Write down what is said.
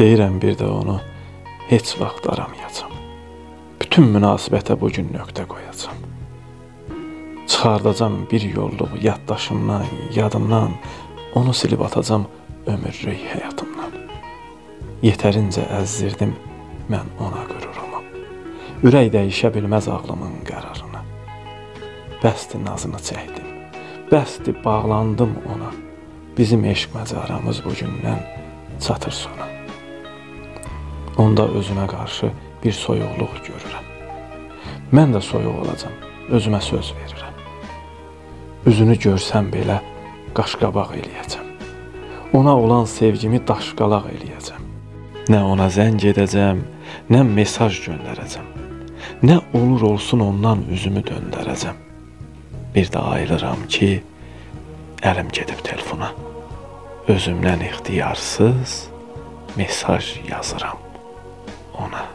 Deyirəm bir də onu heç vaxt aramayacam. Bütün münasibətə bu gün nöqtə qoyacam. Çıxardacam bir yolluğu yaddaşımdan, yadımdan, onu silib atacam ömürlük həyatımdan. Yetərincə əzdirdim mən ona qürurumu. Ürək dəyişə bilməz ağlımın qərarını. Bəsdi nazını çəkdim. Bəsdi bağlandım ona. Bizim eşq məcaramız bu gündən çatır sona. Onda özümə qarşı bir soyuqluq görürəm. Mən də soyuq olacam, özümə söz verirəm. Üzünü görsəm belə qaşqabaq eləyəcəm. Ona olan sevgimi daşqalaq eləyəcəm. Nə ona zəng edəcəm, nə mesaj göndərəcəm. Nə olur olsun ondan üzümü döndərəcəm. Bir də ayılıram ki, əlim gedib telefona. Özümdən ixtiyarsız mesaj yazıram ona.